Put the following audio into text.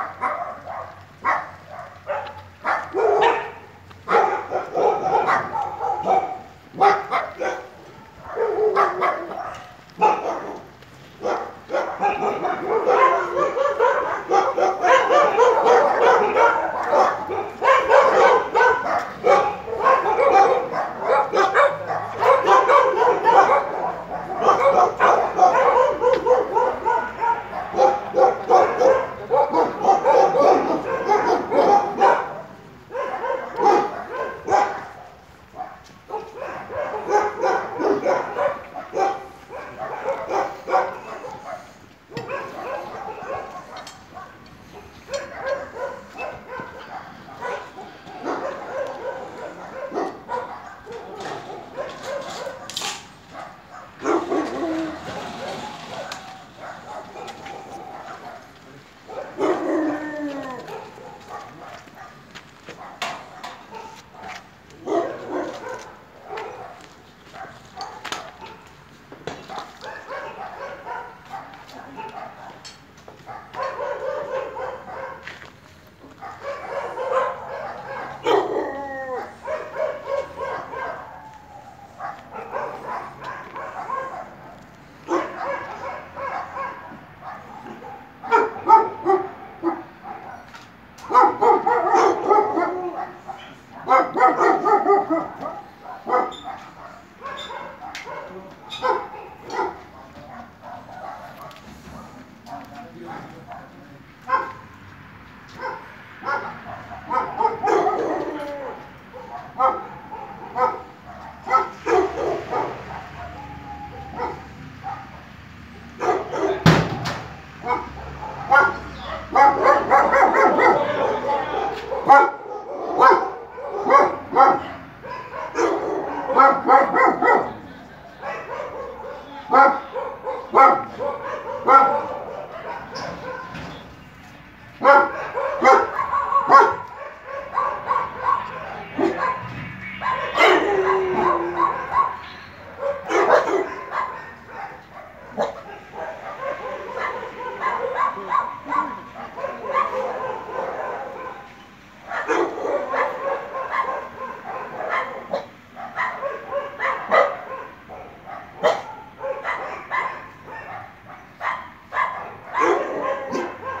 What? Huh?